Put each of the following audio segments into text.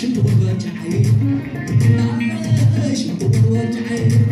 شد وجعي نعم شد وجعي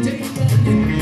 Take a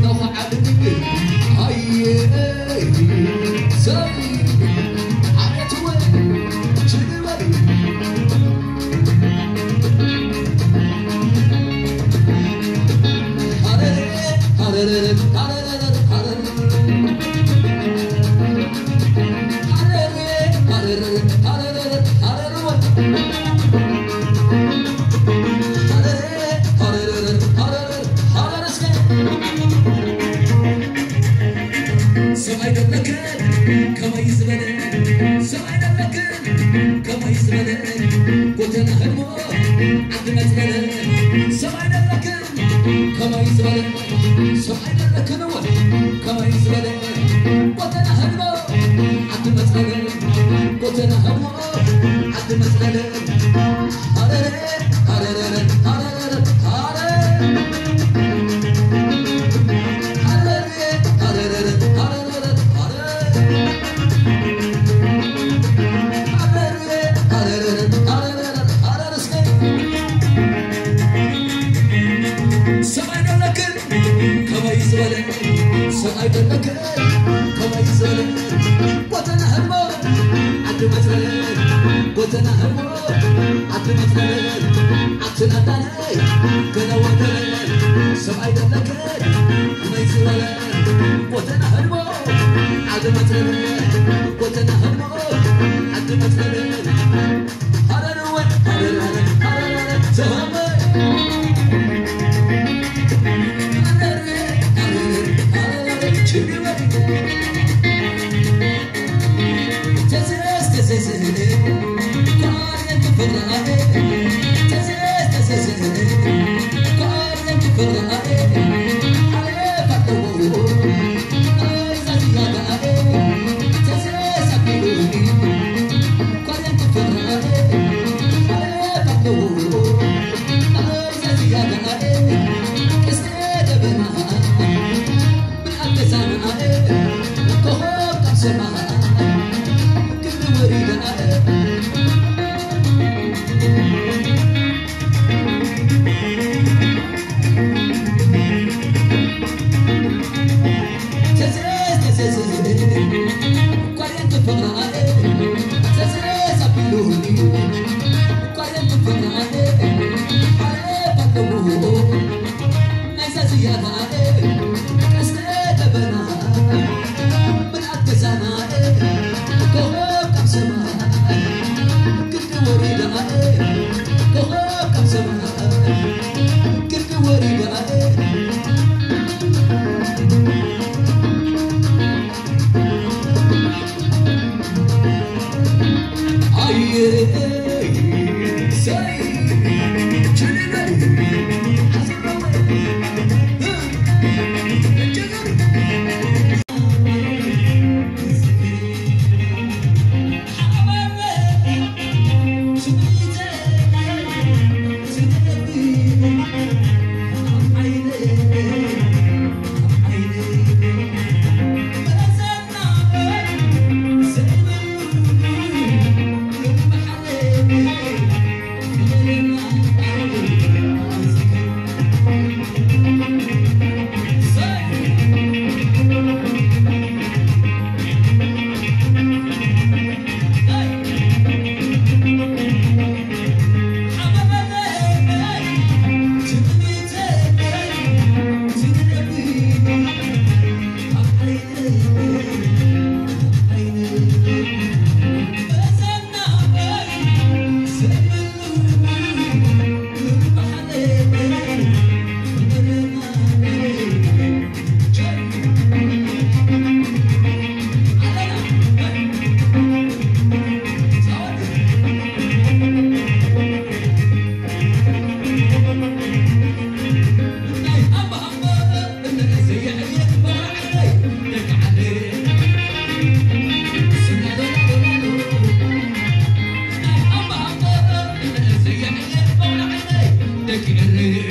No, da da da da da سعيد مكان كما يسأل كذا وكلام سبعي دلكات ليس ولام وتنا هنمو عد ما تلام وتنا هنمو عد ما تلام هذا نوان هذا نوان هذا نوان تهمي Just as, just as, just as, just as, just as, just as, This is the day. God, let me Thank you. Thank you.